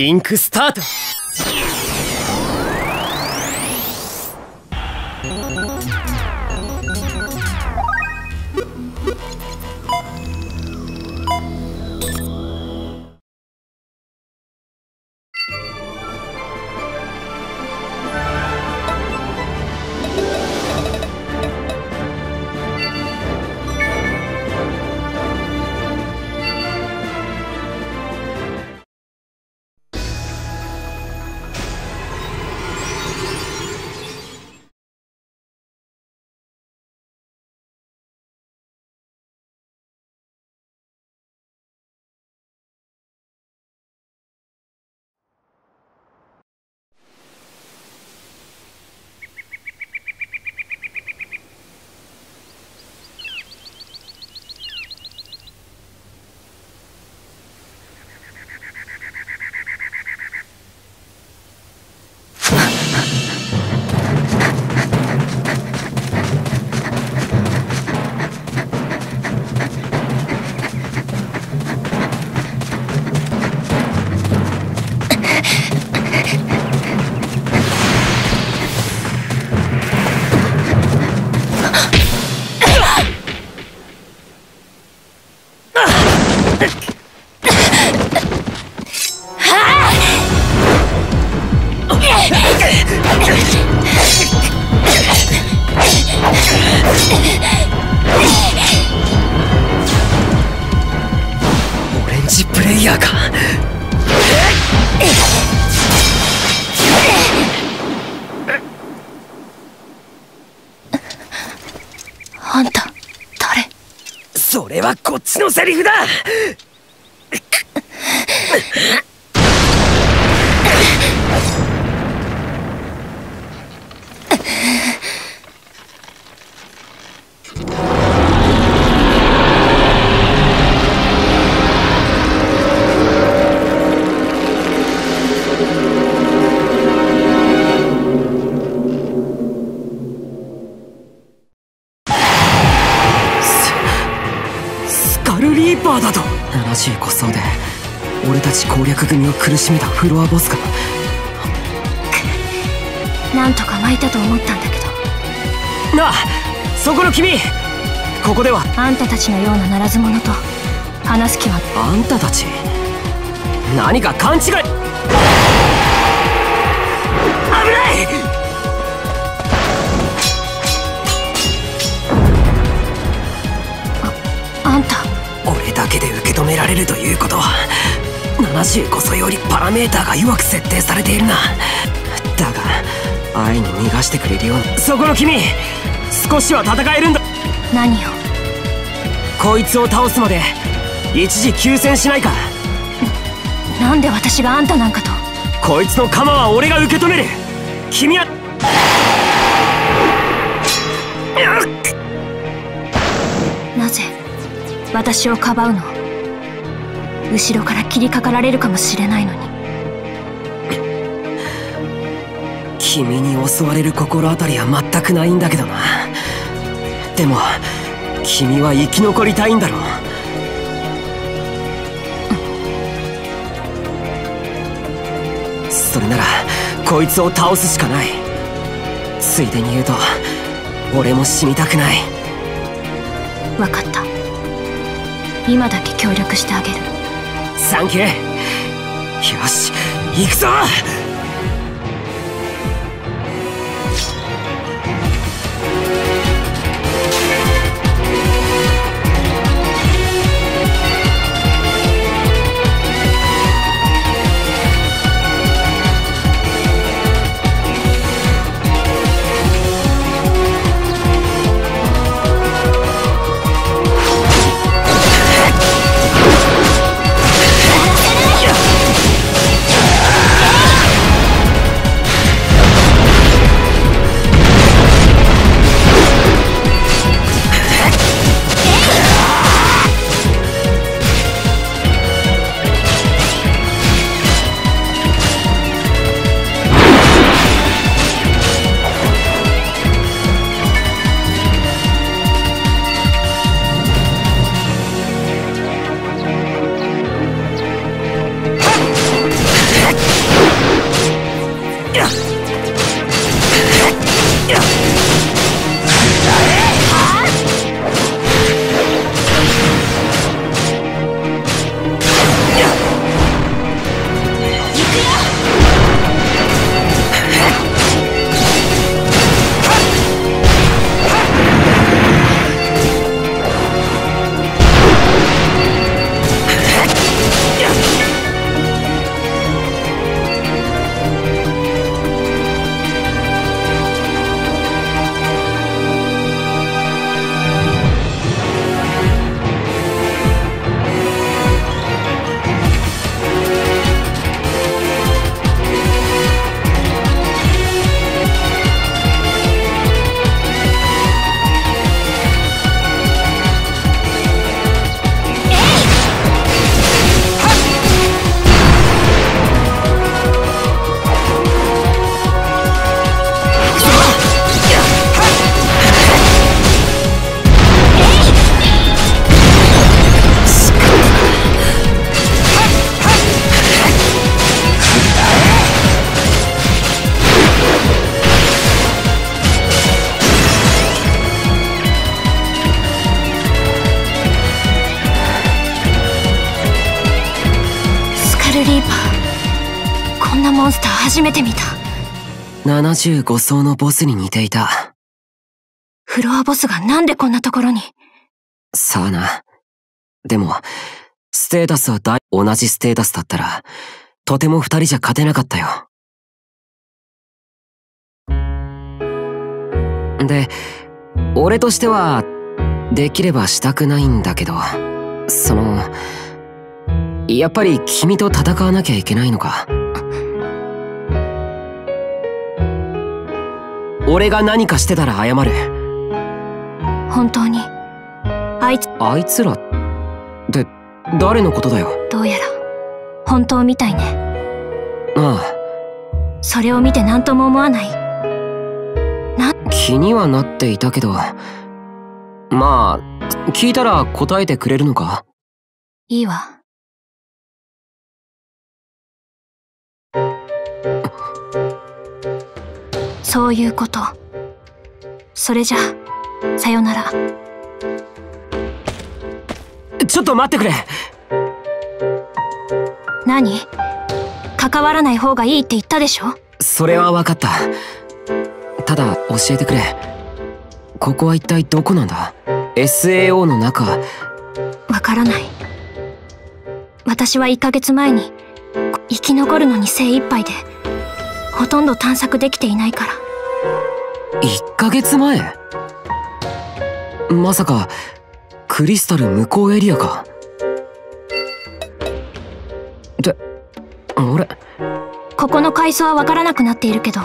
リンクスタートセリフだ。ボスがなんとか巻いたと思ったんだけど。なあそこの君。ここでは。あんたたちのようなならず者と。話す気は。あんたたち。何か勘違い。危ない！あんた。俺だけで受け止められるということは70こそよりパラメーターが弱く設定されているな。だが愛に逃がしてくれるようなそこの君少しは戦えるんだ。何を？こいつを倒すまで一時休戦しないか。なんで私があんたなんかと？こいつの鎌は俺が受け止める。君はなぜ私をかばうの？後ろから切りかかられるかもしれないのに。君に襲われる心当たりは全くないんだけどな。でも君は生き残りたいんだろう。それならこいつを倒すしかない。ついでに言うと俺も死にたくない。分かった。今だけ協力してあげるサンキューよし行くぞ。75層のボスに似ていた。フロアボスがなんでこんなところに？さあな。でもステータスは大同じステータスだったらとても二人じゃ勝てなかったよ。で俺としてはできればしたくないんだけどそのやっぱり君と戦わなきゃいけないのか？俺が何かしてたら謝る。本当に？あいつ？あいつらって誰のことだよ？どうやら。本当みたいね。ああ。それを見て何とも思わない。な気にはなっていたけどまあ聞いたら答えてくれるのか？いいわそういうこと。それじゃさよなら。ちょっと待ってくれ。何？関わらない方がいいって言ったでしょ？それは分かった。ただ教えてくれ。ここは一体どこなんだ？SAO の中。わからない。私は1ヶ月前に生き残るのに精一杯でほとんど探索できていないから。1ヶ月前？まさかクリスタル向こうエリアか？ってあれ？ここの階層はわからなくなっているけど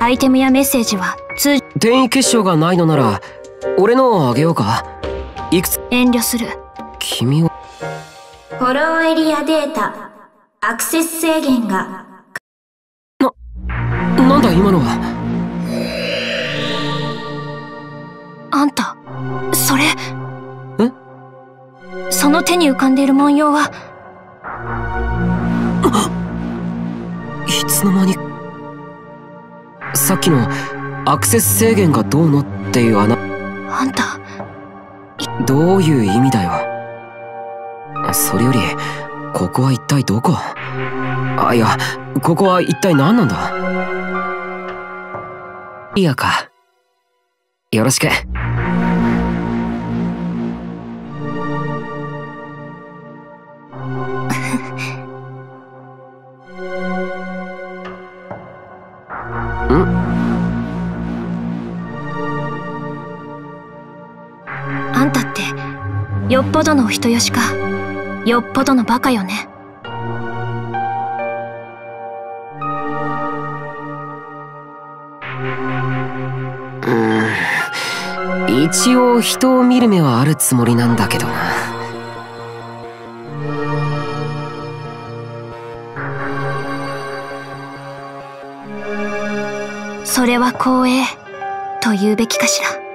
アイテムやメッセージは通転移結晶がないのなら俺のをあげようか？いくつ？遠慮する。君を。フォローエリアデータアクセス制限がだ今のは。あんたそれ？え？その手に浮かんでいる文様は？いつの間にさっきのアクセス制限がどうのっていう穴あんたどういう意味だよ。それよりここは一体どこ？あいやここは一体何なんだ？いやか。よろしく。あんたってよっぽどのお人よしかよっぽどのバカよね一応人を見る目はあるつもりなんだけどな。それは光栄と言うべきかしら。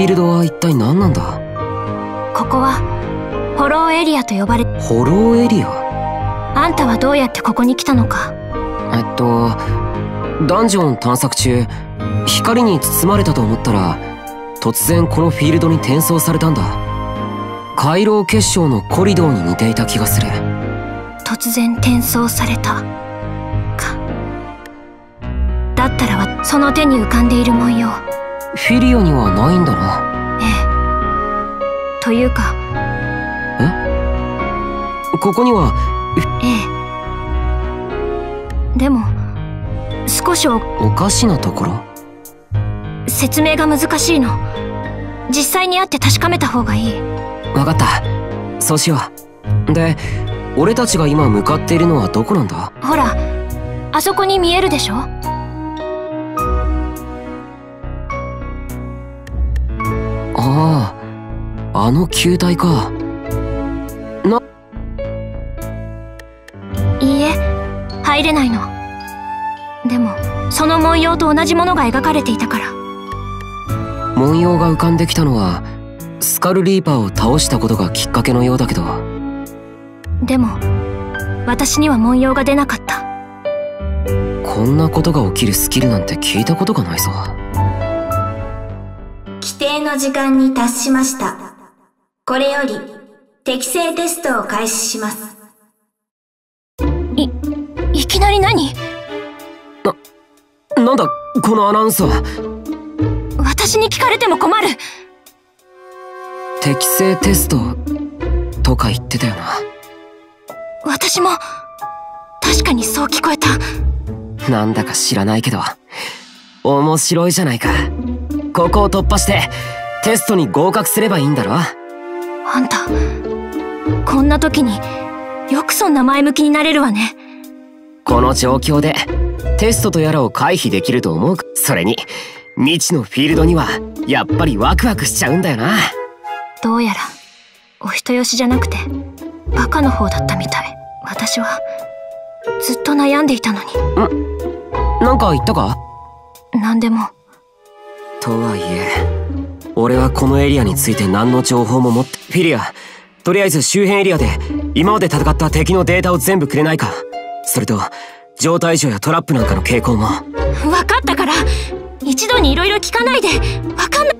ィールドは一体何なんだ？ここはホローエリアと呼ばれホローエリア？あんたはどうやってここに来たのか？えっとダンジョン探索中光に包まれたと思ったら突然このフィールドに転送されたんだ。回廊結晶のコリドーに似ていた気がする。突然転送された。か。だったらはその手に浮かんでいる文様フィリアにはないんだな。ええ。というか。ここにはええ。でも少しおおかしなところ？説明が難しいの。実際に会って確かめた方がいい。わかった。そうしよう。で俺たちが今向かっているのはどこなんだ？ほらあそこに見えるでしょ？あああの球体か。いいえ入れないの。でもその文様と同じものが描かれていたから。文様が浮かんできたのはスカルリーパーを倒したことがきっかけのようだけど。でも私には文様が出なかった。こんなことが起きるスキルなんて聞いたことがないぞの時間に達しました。これより適正テストを開始します。いいきなり何？なんだこのアナウンスは？私に聞かれても困る。適正テストとか言ってたよな。私も確かにそう聞こえた。なんだか知らないけど面白いじゃないか。ここを突破してテストに合格すればいいんだろ？あんたこんな時によくそんな前向きになれるわね。この状況でテストとやらを回避できると思うか？それに未知のフィールドにはやっぱりワクワクしちゃうんだよな。どうやらお人よしじゃなくてバカの方だったみたい。私はずっと悩んでいたのに。なんか言ったか？何でも。とはいえ俺はこのエリアについて何の情報も持ってフィリアとりあえず周辺エリアで今まで戦った敵のデータを全部くれないか。それと状態異常やトラップなんかの傾向も。分かったから一度に色々聞かないで分かんない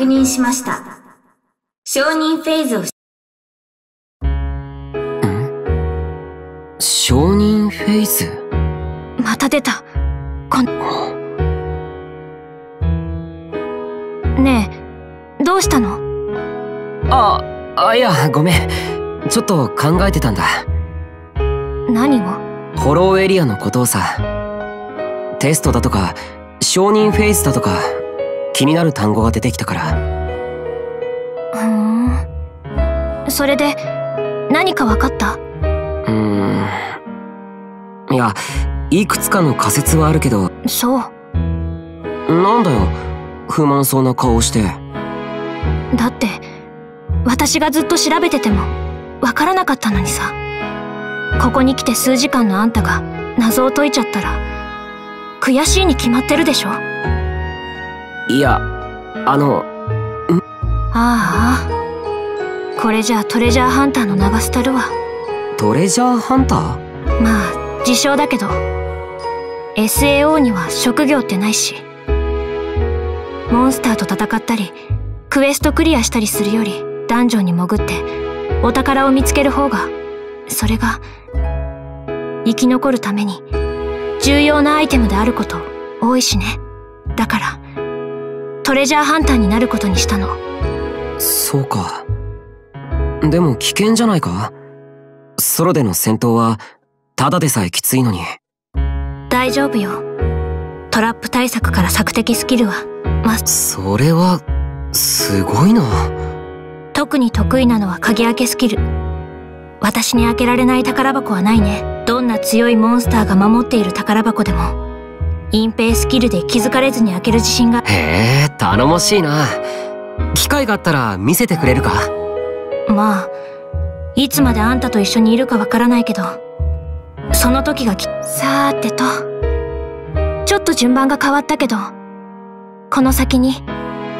確認しました。承認フェーズを承認フェイズ？また出た。こん、ねえ、どうしたの？あ、あ、いや、ごめん。ちょっと考えてたんだ。何をホローエリアのことをさ。テストだとか、承認フェイズだとか、気になる単語が出てきたから。ふーん。それで、何かわかった？うーん。いや、いくつかの仮説はあるけど、そう。なんだよ、不満そうな顔して。だって、私がずっと調べてても、わからなかったのにさ。ここに来て数時間のあんたが謎を解いちゃったら、悔しいに決まってるでしょ？いや、あの、ああ。これじゃあトレジャーハンターの名が廃るわ。トレジャーハンター？まあ、自称だけど、SAO には職業ってないし。モンスターと戦ったり、クエストクリアしたりするより、ダンジョンに潜って、お宝を見つける方が、それが、生き残るために、重要なアイテムであること多いしね。だから、トレジャーハンターになることにしたの。そうか。でも危険じゃないか？ソロでの戦闘は、ただでさえきついのに。大丈夫よ。トラップ対策から索敵スキルは、マスそれは、すごいな。特に得意なのは鍵開けスキル。私に開けられない宝箱はないね。どんな強いモンスターが守っている宝箱でも、隠蔽スキルで気づかれずに開ける自信が、へえ、頼もしいな。機会があったら見せてくれるか？まあ、いつまであんたと一緒にいるかわからないけど、その時がき、さーてと、ちょっと順番が変わったけど、この先に、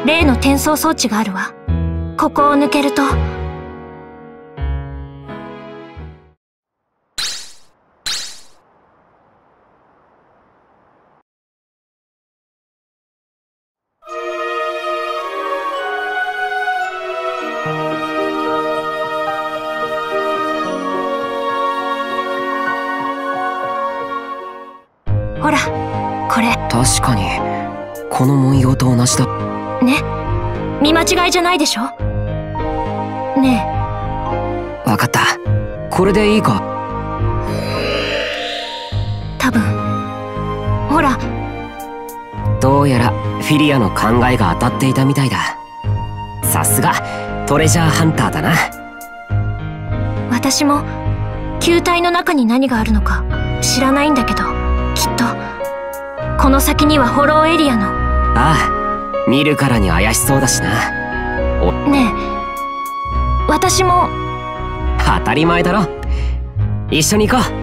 例の転送装置があるわ。ここを抜けると、と同じだ。ね。見間違いじゃないでしょ？ねわかった。これでいいか？え、多分。ほら、どうやら、フィリアの考えが当たっていたみたいだ。さすが、トレジャーハンターだな。私も、球体の中に何があるのか知らないんだけど、きっと、この先にはホローエリアの、ああ、見るからに怪しそうだしな。ねえ、私も、当たり前だろ。一緒に行こう。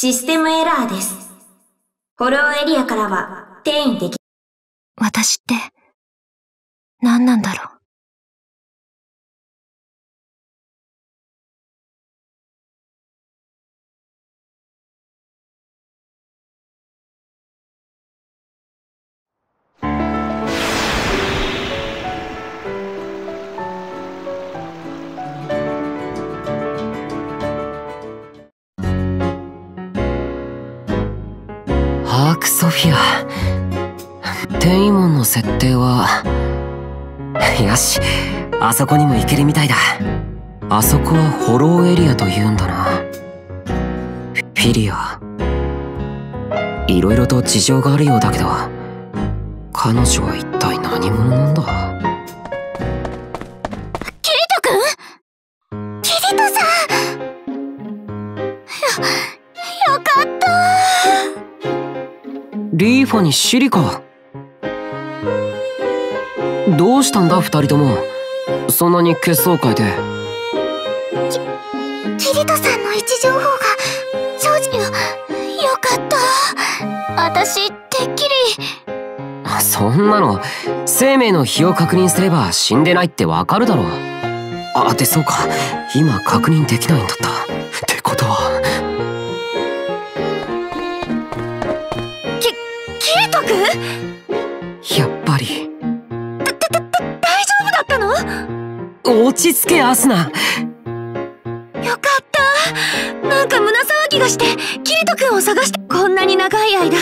システムエラーです。フォローエリアからは転移でき、フィア天衣門の設定はよしあそこにも行けるみたいだ。あそこはフォローエリアと言うんだな。フィリア。いろいろと事情があるようだけど彼女は一体何者なんだ？ファにシリカどうしたんだ二人とも？そんなに血相変えてキリトさんの位置情報が正直よよかった。私てっきり。そんなの生命の日を確認すれば死んでないってわかるだろう。あでそうか。今確認できないんだったち着けアスナ。よかった。なんか胸騒ぎがしてキリトくんを探してこんなに長い間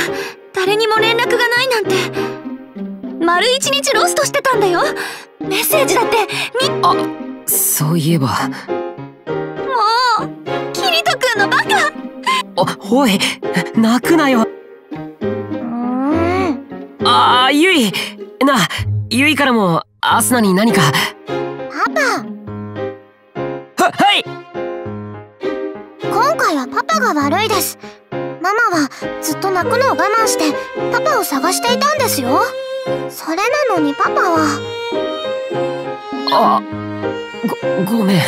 誰にも連絡がないなんて。丸一日ロストしてたんだよ。メッセージだってみもあそういえば。うキリトくんのバカ。あおい泣くなよ。うん。ああゆい。なゆいからもアスナに何かは悪いです。ママはずっと泣くのを我慢してパパを探していたんですよ。それなのにパパは。あごごめん。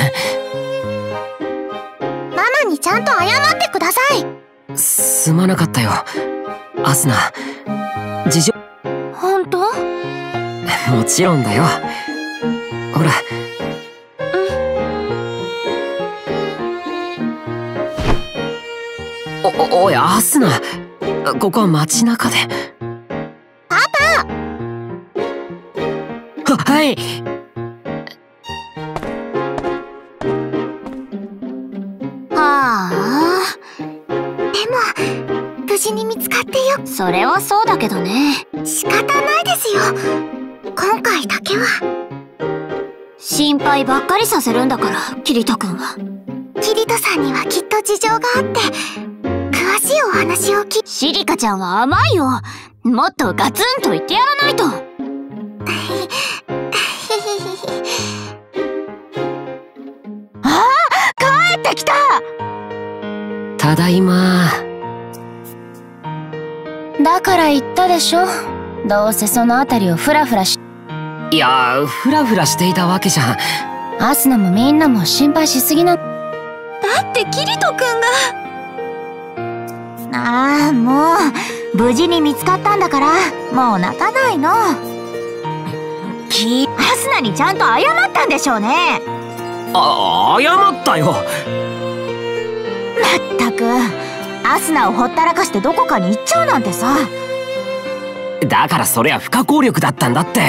ママにちゃんと謝ってください。すまなかったよ。アスナ事情。本当？もちろんだよ。ほらおおおいアスナ。ここは街中で。パパ！ははい。はあ。でも無事に見つかってよ。それはそうだけどね。仕方ないですよ。今回だけは。心配ばっかりさせるんだからキリト君は。キリトさんにはきっと事情があって詳しいお話をきシリカちゃんは甘いよ。もっとガツンと言ってやらないと。ああ帰ってきた。ただいま。だから言ったでしょ。どうせそのあたりをフラフラし。いやフラフラしていたわけじゃん。アスナもみんなも心配しすぎな。だってキリトくんがああもう無事に見つかったんだから。もう泣かないの。きアスナにちゃんと謝ったんでしょうね。あ謝ったよ。まったくアスナをほったらかしてどこかに行っちゃうなんてさ。だからそりゃ不可抗力だったんだって。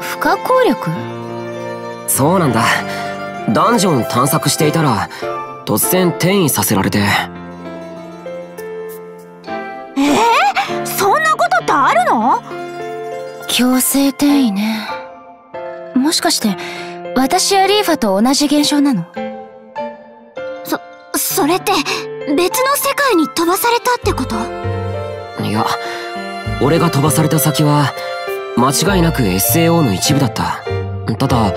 不可抗力？そうなんだダンジョン探索していたら突然転移させられて。そんなことってあるの？強制転移ね。もしかして私やリーファと同じ現象なの？そそれって別の世界に飛ばされたってこと？いや俺が飛ばされた先は間違いなく SAO の一部だった。ただ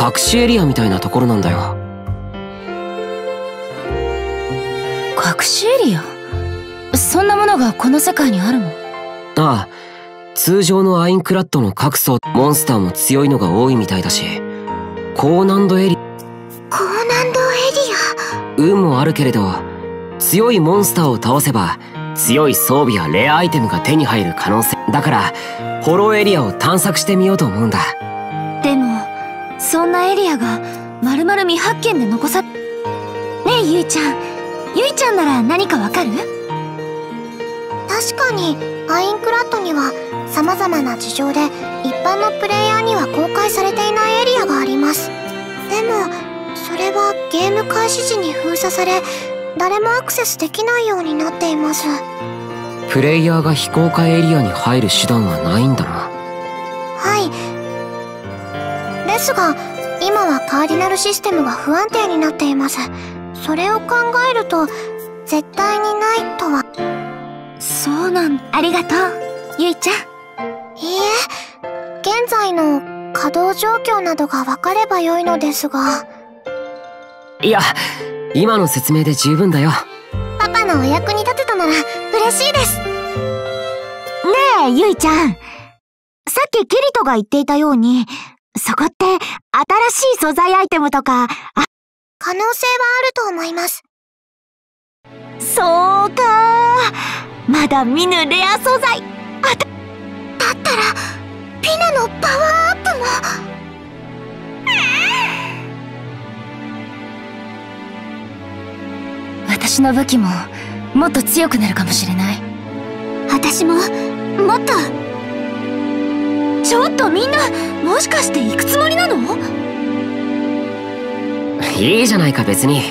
隠しエリアみたいなところなんだよ。隠しエリア？そんなものがこの世界にあるの？ああ通常のアインクラッドの各層モンスターも強いのが多いみたいだし高難度エリ高難運もあるけれど強いモンスターを倒せば強い装備やレアアイテムが手に入る可能性。だからホローエリアを探索してみようと思うんだ。でもそんなエリアがまるまる未発見で残さねえゆいちゃん。ゆいちゃんなら何かわかる？確かにアインクラッドには様々な事情で一般のプレイヤーには公開されていないエリアがあります。でもそれはゲーム開始時に封鎖され誰もアクセスできないようになっています。プレイヤーが非公開エリアに入る手段はないんだな。はいですが今はカーディナルシステムが不安定になっています。それを考えると絶対にないとは。そうなんありがとう。ゆいちゃん。いいえ。現在の稼働状況などが分かれば良いのですが。いや今の説明で十分だよ。パパのお役に立てたなら嬉しいです。ねえゆいちゃん。さっきキリトが言っていたようにそこって新しい素材アイテムとか可能性はあると思います。そうか。まだ見ぬレア素材。あだったらピナのパワーアップも。私の武器ももっと強くなるかもしれない。私ももっとちょっとみんなもしかして行くつもりなの？いいじゃないか別に。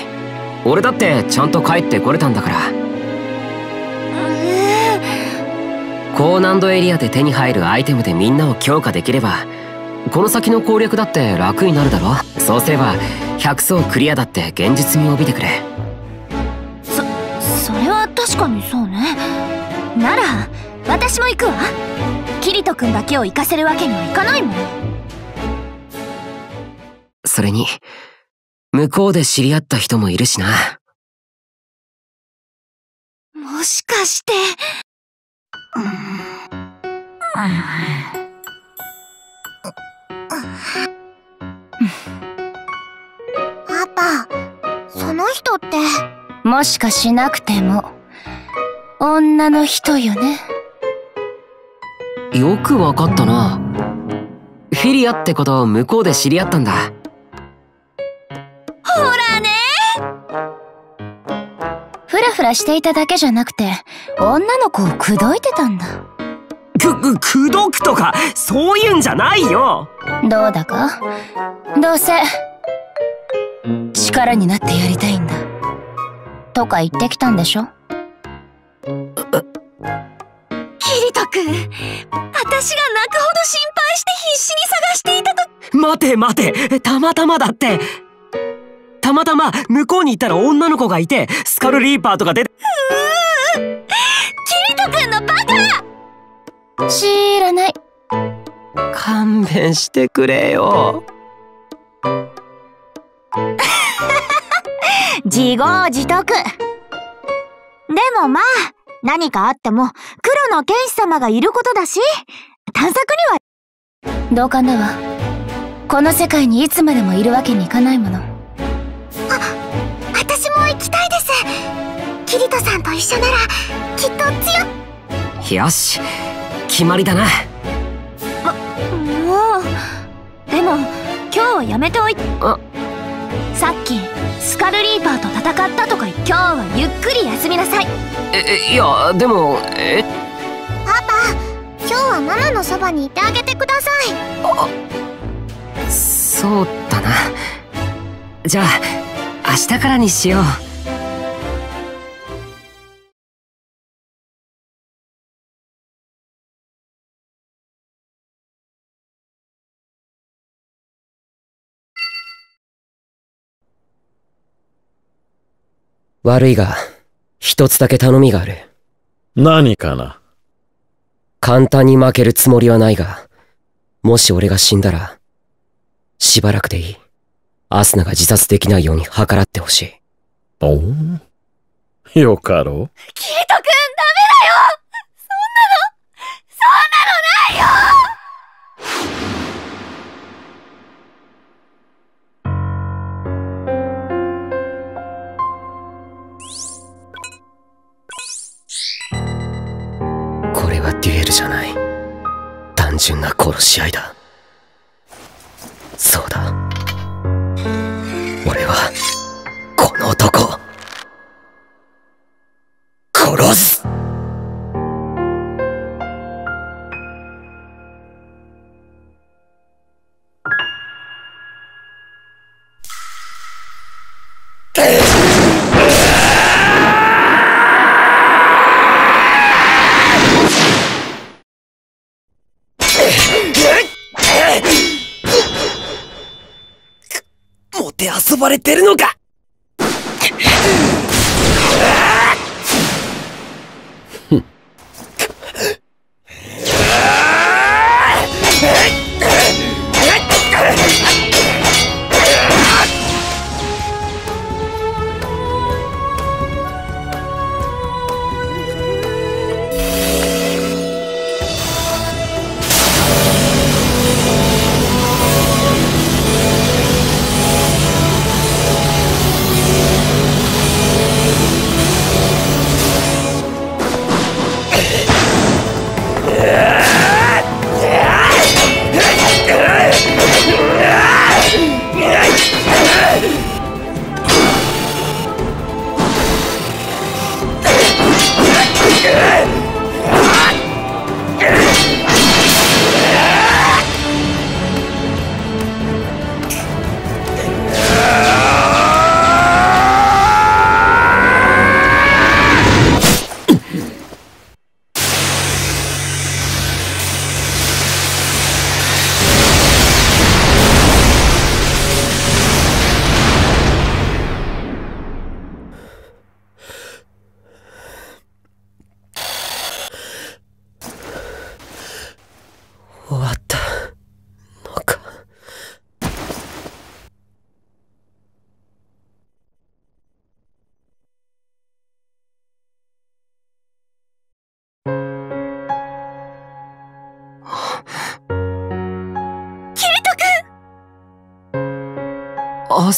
俺だってちゃんと帰ってこれたんだから。高難度エリアで手に入るアイテムでみんなを強化できればこの先の攻略だって楽になるだろ。そうすれば100層クリアだって現実味を帯びてくれ。そそれは確かにそうね。なら私も行くわキリト君だけを行かせるわけにはいかないもん。それに向こうで知り合った人もいるしな。もしかして。パパその人って。もしかしなくても女の人よねよくわかったな。フィリアってことを向こうで知り合ったんだ。ほらね。ふらふらしていただけじゃなくて女の子を口説いてたんだ。く、く、くどくとかそういうんじゃないよ。どうだか？どうせ力になってやりたいんだ。とか言ってきたんでしょ？キリト君私が泣くほど心配して必死に探していたと。待て待て。たまたまだって。たまたま向こうに行ったら女の子がいてスカルリーパーとか出て。キリト君のバカ！知らない。勘弁してくれよ。自業自得。でもまあ何かあっても黒の天使様がいることだし探索には。同感だわ。この世界にいつまでもいるわけにいかないもの。私も行きたいです。キリトさんと一緒ならきっと強よし。決まりだな。もう。でも今日はやめておい。あさっきスカルリーパーと戦ったとか今日はゆっくり休みなさい。えいやでもえ？パパ今日はママのそばにいてあげてください。そうだな。じゃあ明日からにしよう悪いが一つだけ頼みがある。何かな？簡単に負けるつもりはないがもし俺が死んだらしばらくでいい。アスナが自殺できないように計らってほしい。お？うよかろう。キリト君ダメだよ！そんなのそんなのないよルじゃない。単純な殺し合いだ。そうだ。れてるのか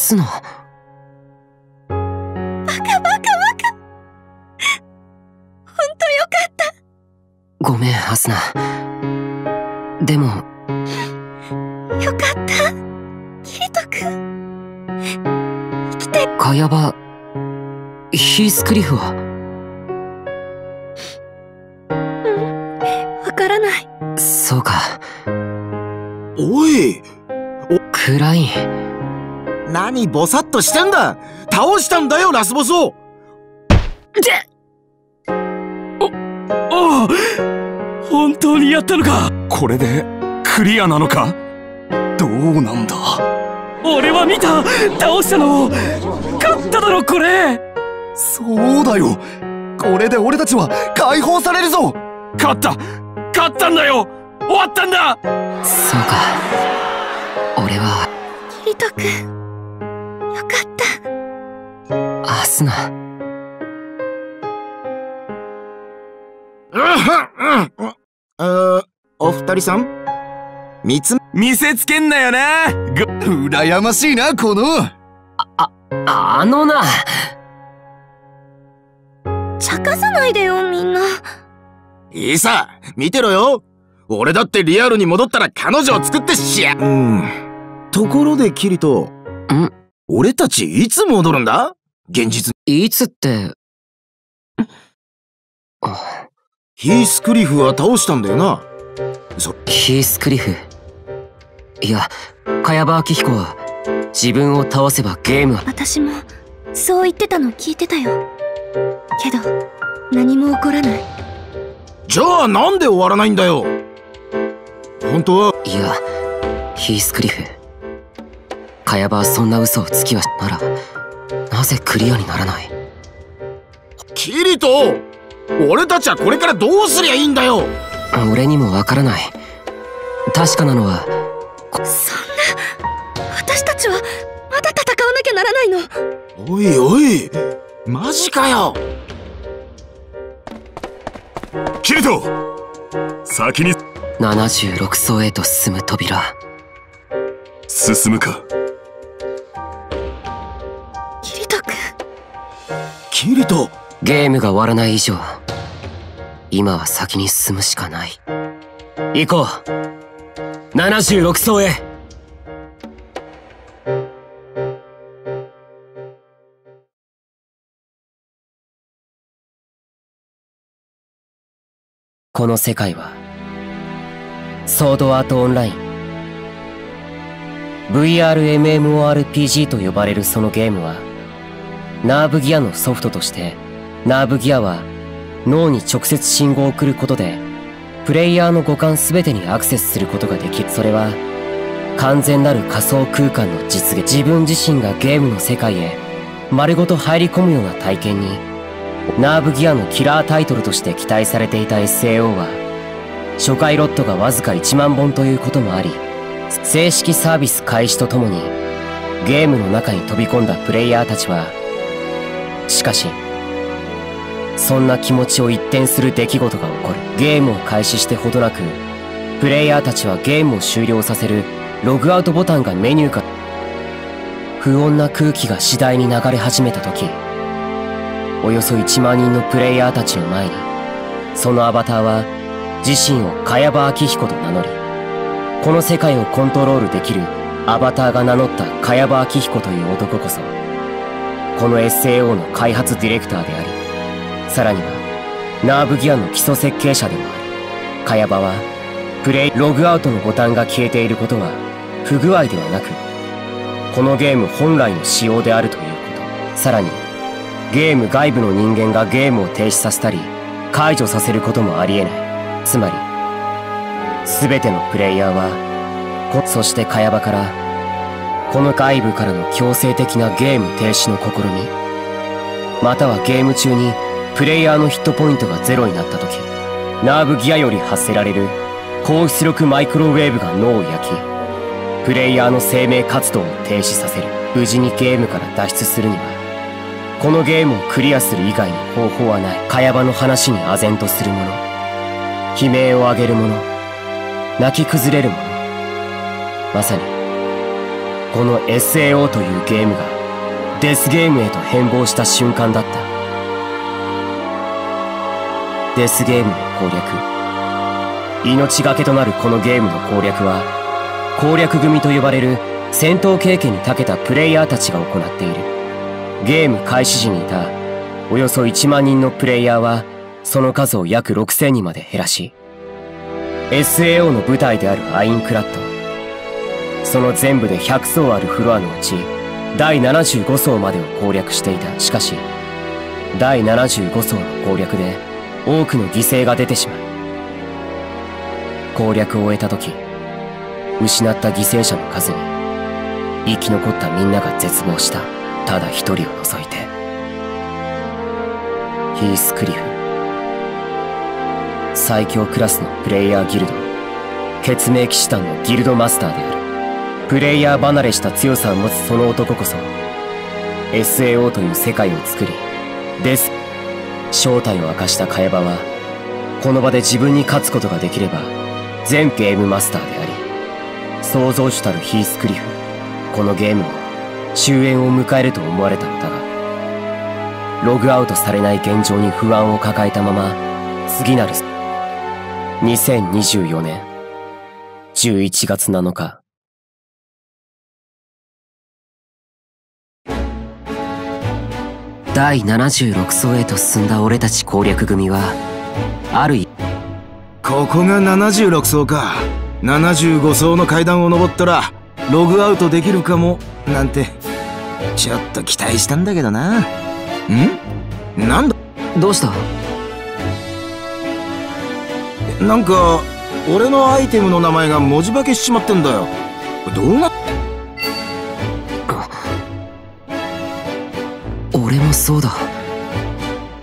アスナ君バカバカバカ。ほんとよかった。ごめんアスナ。でも。よかった。キリト君。生きて。カヤバヒースクリフは。わからない。そうか。おい。クライン何ボサッとしてんだ。倒したんだよラスボスを。ああ本当にやったのか。これでクリアなのか。どうなんだ。俺は見た。倒したの勝っただろこれ。そうだよ。これで俺たちは解放されるぞ。勝った。勝ったんだよ。終わったんだ。そうか。俺は。キリト君。よかった。アスナうんうんうんあ お二人さん？見つ。見せつけんなよな。ぐ羨ましいなこの。あのな。茶化さないでよみんな。いいさ。見てろよ。俺だってリアルに戻ったら彼女を作ってしや。うん。ところでキリト。ん？俺たちいつ戻るんだ？現実いつって。あ。ヒースクリフは倒したんだよな。ヒースクリフ。いや茅場明彦は自分を倒せばゲームは。私もそう言ってたの聞いてたよ。けど何も起こらない。じゃあなんで終わらないんだよ？本当は。いやヒースクリフ茅場はそんな嘘をつきはならなぜクリアにならない？キリト俺たちはこれからどうすりゃいいんだよ？俺にもわからない。確かなのはそんな私たちはまだ戦わなきゃならないの？おいおいマジかよ。キリト先に。76層へと進む扉。進むかキリトゲームが終わらない以上今は先に進むしかない。行こう。76層へ。この世界はソードアートオンライン VRMMORPG と呼ばれるそのゲームはナーブギアのソフトとしてナーブギアは脳に直接信号を送ることでプレイヤーの五感全てにアクセスすることができそれは完全なる仮想空間の実現。自分自身がゲームの世界へ丸ごと入り込むような体験にナーブギアのキラータイトルとして期待されていた SAO は初回ロットがわずか1万本ということもあり正式サービス開始とともにゲームの中に飛び込んだプレイヤーたちはしかしそんな気持ちを一転する出来事が起こる。ゲームを開始してほどなくプレイヤーたちはゲームを終了させるログアウトボタンがメニューから不穏な空気が次第に流れ始めた時およそ1万人のプレイヤーたちの前にそのアバターは自身を茅場明彦と名乗りこの世界をコントロールできるアバターが名乗った茅場明彦という男こそこの SAO の開発ディレクターでありさらにはナーブギアの基礎設計者でもある茅場はプレイログアウトのボタンが消えていることは不具合ではなくこのゲーム本来の仕様であるということ。さらにゲーム外部の人間がゲームを停止させたり解除させることもありえない。つまり全てのプレイヤーはそして茅場からこの外部からの強制的なゲーム停止の試みまたはゲーム中にプレイヤーのヒットポイントがゼロになった時ナーブギアより発せられる高出力マイクロウェーブが脳を焼きプレイヤーの生命活動を停止させる無事にゲームから脱出するにはこのゲームをクリアする以外に方法はない茅場の話に唖然とする者悲鳴を上げる者泣き崩れる者まさにこの SAO というゲームがデスゲームへと変貌した瞬間だった。デスゲームの攻略。命がけとなるこのゲームの攻略は攻略組と呼ばれる戦闘経験に長けたプレイヤーたちが行っている。ゲーム開始時にいたおよそ1万人のプレイヤーはその数を約6000にまで減らし SAO の舞台であるアインクラッドその全部で100層あるフロアのうち第75層までを攻略していた。しかし第75層の攻略で多くの犠牲が出てしまう。攻略を終えた時失った犠牲者の数に生き残ったみんなが絶望した。ただ一人を除いて。ヒースクリフ。最強クラスのプレイヤーギルド。血命騎士団のギルドマスターである。プレイヤー離れした強さを持つその男こそ SAO という世界を作りです。正体を明かした茅場はこの場で自分に勝つことができれば全ゲームマスターであり創造主たるヒースクリフこのゲームも終焉を迎えると思われたのだがログアウトされない現状に不安を抱えたまま次なる2024年11月7日。第76層へと進んだ俺たち攻略組はあるここが76層か。75層の階段を登ったらログアウトできるかもなんてちょっと期待したんだけどな。ん？なんだ？どうした？なんか俺のアイテムの名前が文字化けしちまってんだよ。どうな俺もそうだ。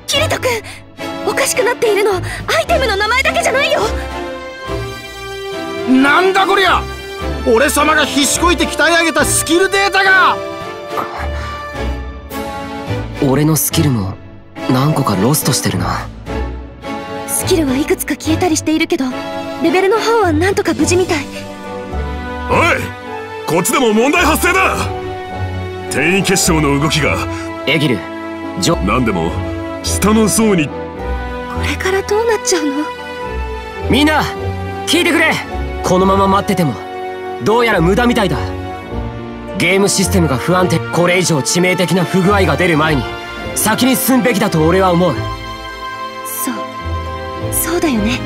キリト君おかしくなっているの。アイテムの名前だけじゃないよ。なんだこりゃ。俺様が必死こいて鍛え上げたスキルデータが。俺のスキルも何個かロストしてるな。スキルはいくつか消えたりしているけどレベルの方はなんとか無事みたい。おいこっちでも問題発生だ。転移結晶の動きがエギルジョ何でも下の層に。れからどうなっちゃうの？みんな聞いてくれ。このまま待っててもどうやら無駄みたいだ。ゲームシステムが不安定。これ以上致命的な不具合が出る前に先に進むべきだと俺は思う。そう。そうだよね。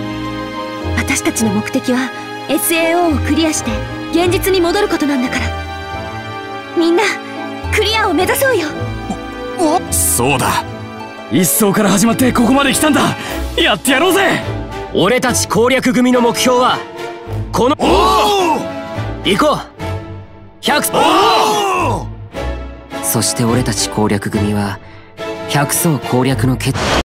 私たちの目的は SAO をクリアして現実に戻ることなんだから。みんなクリアを目指そうよそうだ。一層から始まってここまで来たんだ。やってやろうぜ。俺たち攻略組の目標はこの行こう。100そして俺たち攻略組は100層攻略の決